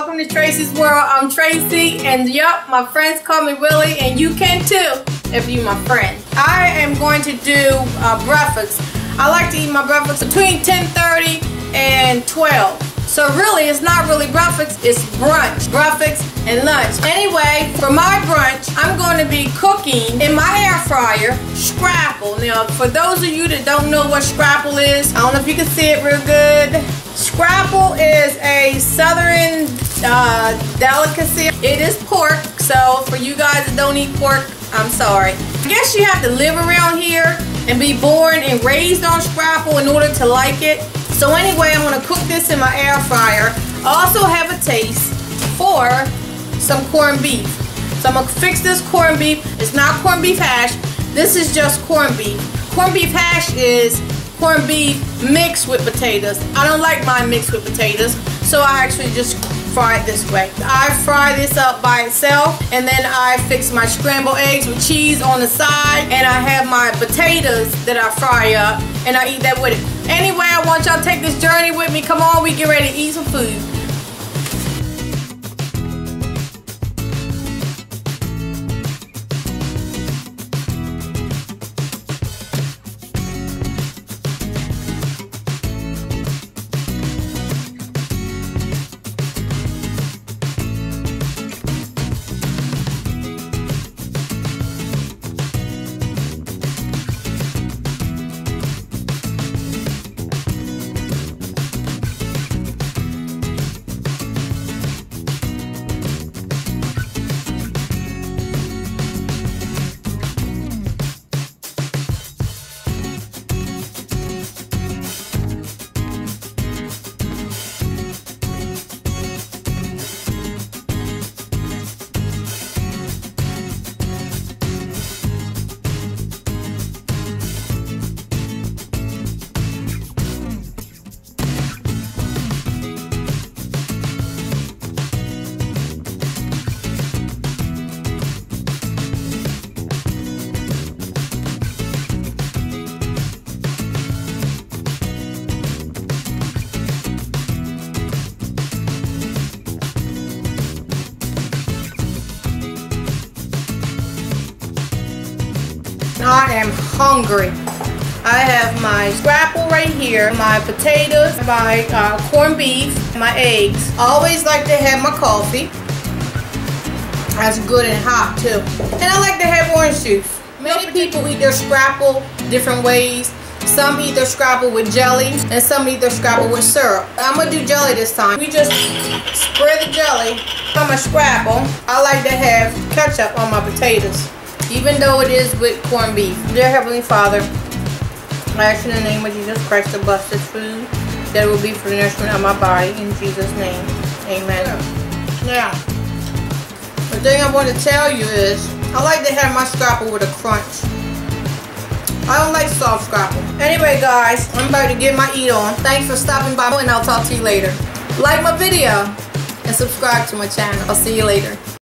welcome to Tracy's World. I'm Tracy, and yup, my friends call me Willie, and you can too if you're my friend. I am going to do uh, breakfast. I like to eat my breakfast between 10.30 and 12. So really, it's not really breakfast, it's brunch. Breakfast and lunch. Anyway, for my brunch, I'm going to be cooking in my air fryer scrapple. Now, for those of you that don't know what scrapple is, I don't know if you can see it real good. Scrapple is a southern uh, delicacy. It is pork, so for you guys that don't eat pork, I'm sorry. I guess you have to live around here and be born and raised on scrapple in order to like it. So anyway, I'm gonna cook this in my air fryer. I also have a taste for some corned beef. So I'm gonna fix this corned beef. It's not corned beef hash. This is just corned beef. Corned beef hash is corned beef mixed with potatoes. I don't like mine mixed with potatoes, so I actually just fry it this way. I fry this up by itself and then I fix my scrambled eggs with cheese on the side and I have my potatoes that I fry up and I eat that with it. Anyway, I want y'all to take this journey with me. Come on, we get ready to eat some food. I am hungry. I have my scrapple right here, my potatoes, my uh, corned beef, my eggs. Always like to have my coffee. That's good and hot too. And I like to have orange juice. Many people eat their scrapple different ways. Some eat their scrapple with jelly and some eat their scrapple with syrup. I'm gonna do jelly this time. We just spread the jelly on my scrapple. I like to have ketchup on my potatoes even though it is with corned beef. Dear Heavenly Father, I ask in the name of Jesus Christ to bless this food that will be for the nourishment of my body. In Jesus' name, amen. Now, the thing I want to tell you is, I like to have my scrapple with a crunch. I don't like soft scrapple. Anyway, guys, I'm about to get my eat on. Thanks for stopping by, and I'll talk to you later. Like my video and subscribe to my channel. I'll see you later.